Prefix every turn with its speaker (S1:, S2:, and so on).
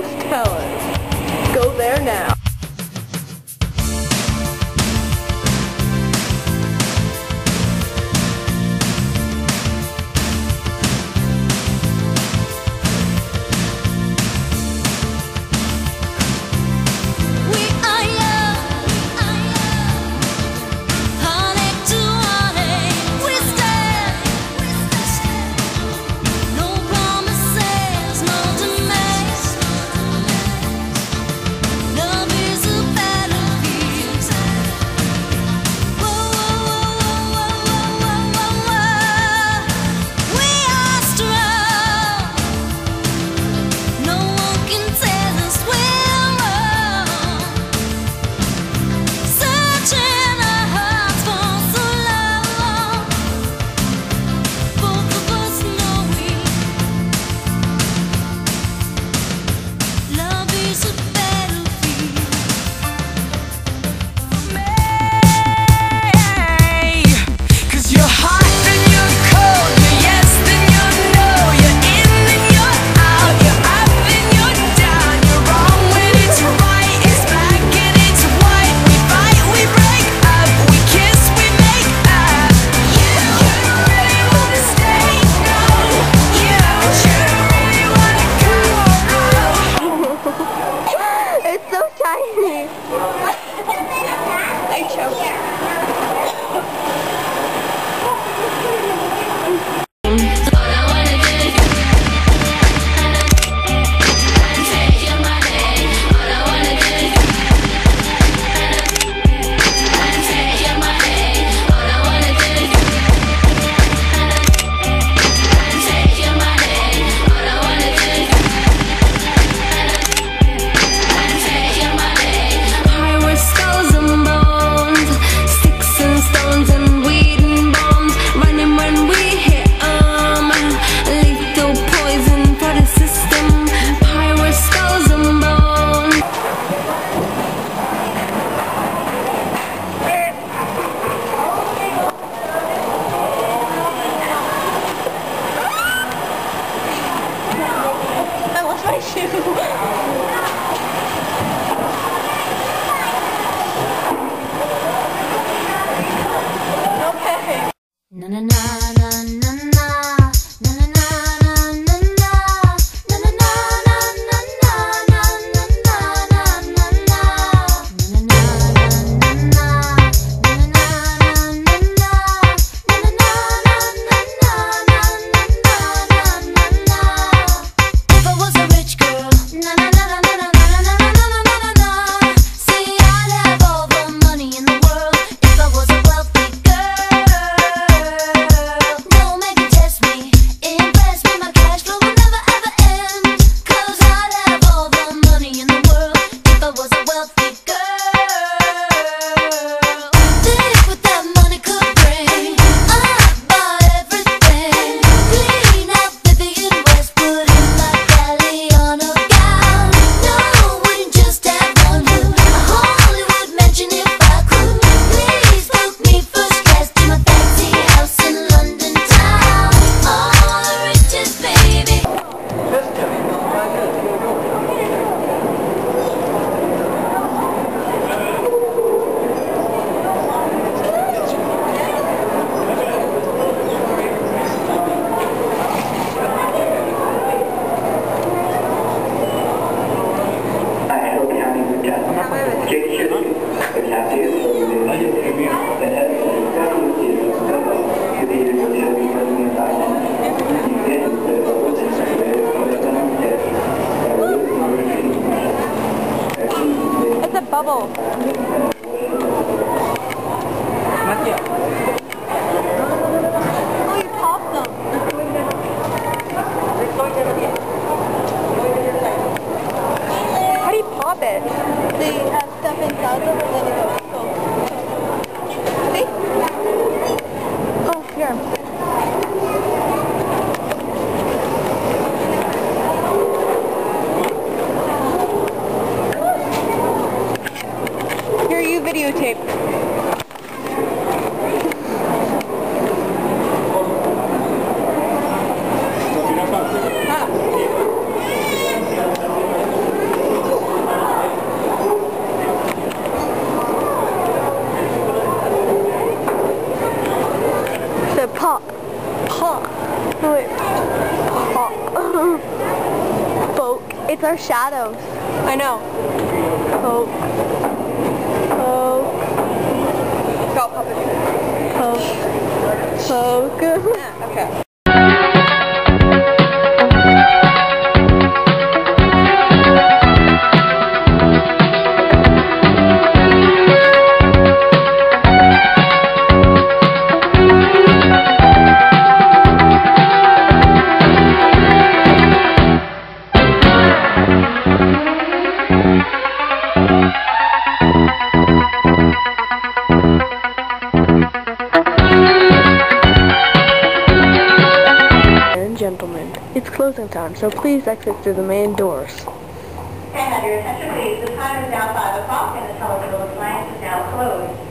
S1: roof code. Bye. I lost my shoe.
S2: na na na na na tape. pop. Pop. Wait. Pop.
S1: It's our shadows.
S3: I know.
S1: It's closing time, so please exit through the main doors.
S4: And under attention please, the time is now 5 o'clock and the telephone is now closed.